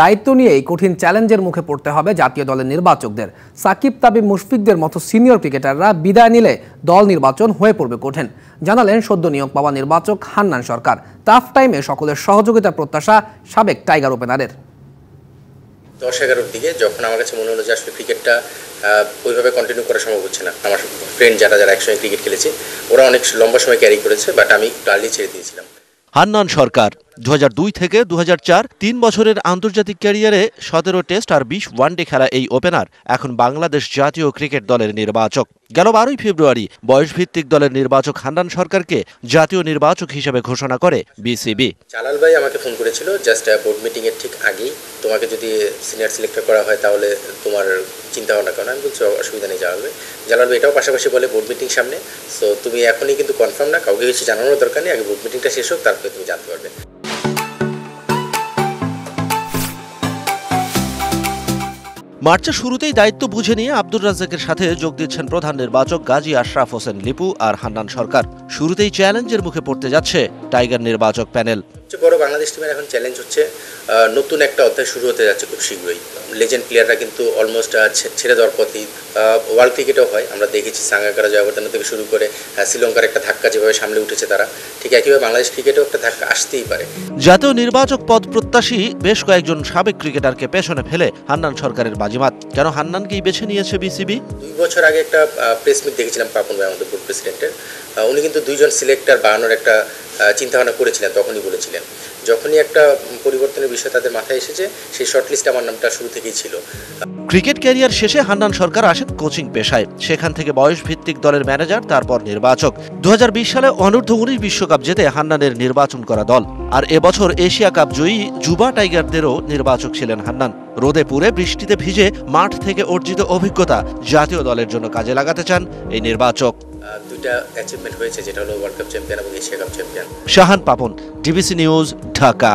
দায়িত্ব নিয়ে এই কঠিন চ্যালেঞ্জের মুখে পড়তে হবে জাতীয় দলের নির্বাচকদের। সাকিব তাবিব মুশফিকদের মতো সিনিয়র ক্রিকেটাররা বিদায় নিলে দল নির্বাচন হয়ে পড়বে কঠিন। জানালেন সদ্য নিয়োগ পাওয়া নির্বাচক হান্নান সরকার। টাফ টাইমে সকলের সহযোগিতা প্রত্যাশা সাবেক টাইগার ওপেনারের। দশ এগারোর দিকে যখন আমার কাছে মনে হলো যে আসলে ক্রিকেটটা ওইভাবে কন্টিনিউ করা সম্ভব হচ্ছে না। আমার ফ্রেন্ড যারা যারা একসঙ্গে ক্রিকেট খেলেছে ওরা অনেক লম্বা সময় ক্যারি করেছে বাট আমি একটু early ছেড়ে দিয়েছিলাম। হান্নান সরকার দু হাজার দুই থেকে দু তিন বছরের আন্তর্জাতিক ক্যারিয়ারে সতেরো টেস্ট আর বিশ ওয়ানডে খেলা এই ওপেনার। এখন বাংলাদেশ জাতীয় ক্রিকেট দলের নির্বাচক। গেল বারোই ফেব্রুয়ারি বয়সভিত্তিক দলের নির্বাচক হান্নান সরকারকে জাতীয় নির্বাচক হিসেবে ঘোষণা করে বিসিবি। জালাল ভাই আমাকে ফোন করেছিল, জাস্ট বোর্ড মিটিংয়ের ঠিক আগেই তোমাকে যদি সিনিয়র সিলেক্টর করা হয় তাহলে তোমার চিন্তা ভাবনা কেন? আমি বলছি, অসুবিধা নেই, জালাল ভাই। জালাল ভাই এটাও পাশাপাশি বলে বোর্ড মিটিং সামনে। সো তুমি এখনই কিন্তু কনফার্ম না, কাউকে কিছু জানানোর দরকার নেই, আগে বোর্ড মিটিংটা শেষ হোক, তারপরে তুমি জানতে পারবে। মার্চের শুরুতেই দায়িত্ব বুঝে নিয়ে আব্দুর রাজ্জাকের সাথে যোগ দিচ্ছেন প্রধান নির্বাচক গাজী আশরাফ হোসেন লিপু আর হান্নান সরকার। শুরুতেই চ্যালেঞ্জের মুখে পড়তে যাচ্ছে টাইগার নির্বাচক প্যানেল। সবচেয়ে বড় বাংলাদেশ টিমের এখন চ্যালেঞ্জ হচ্ছে নতুন একটা অধ্যায় শুরু হতে যাচ্ছে খুব শীঘ্রই। লেজেন্ড প্লেয়াররা কিন্তু অলমোস্ট ছেড়ে দেওয়ার পথই ওয়ার্ল্ড ক্রিকেটেও হয়। আমরা দেখেছি সাঙ্গাকারা জয়াবর্ধন থেকে শুরু করে শ্রীলঙ্কার একটা ধাক্কা যেভাবে সামলে উঠেছে তারা ঠিক একইভাবে বাংলাদেশ ক্রিকেটেও একটা ধাক্কা আসতেই পারে। জাতীয় নির্বাচক পদ প্রত্যাশী বেশ কয়েকজন সাবেক ক্রিকেটারকে পেছনে ফেলে হান্নান সরকারের বাজিমাত। কেন হান্নানকেই বেছে নিয়েছে বিসিবি দুই বছর আগে একটা প্রেস মিট দেখেছিলাম পাপন ভাই আমাদের বোর্ড প্রেসিডেন্টের উনি কিন্তু দুইজন সিলেক্টর বানানোর একটা চিন্তা ভাবনা করেছিলেন, তখনই বলেছিলেন। যখনই একটা পরিবর্তনের বিষয় তাদের মাথায় এসেছে, সেই শর্ট লিস্টে আমার নামটা শুরু থেকেই ছিল। ক্রিকেট ক্যারিয়ার শেষে হান্নান সরকার আসেন কোচিং পেশায়। সেখান থেকে বয়স ভিত্তিক দলের ম্যানেজার, তারপর নির্বাচক। দু সালে অনূর্ধ্ব উনিশ বিশ্বকাপ জেতে হান্নানের নির্বাচন করা দল। আর এবছর এশিয়া কাপ জয়ী যুবা টাইগারদেরও নির্বাচক ছিলেন হান্নান। রোদে পুরে বৃষ্টিতে ভিজে মাঠ থেকে অর্জিত অভিজ্ঞতা জাতীয় দলের জন্য কাজে লাগাতে চান এই নির্বাচক। দুইটা অ্যাচিভমেন্ট হয়েছে, যেটা হলো ওয়ার্ল্ড কাপ চ্যাম্পিয়ন এবং Asia cup champion Shahan Papon DBC news Dhaka.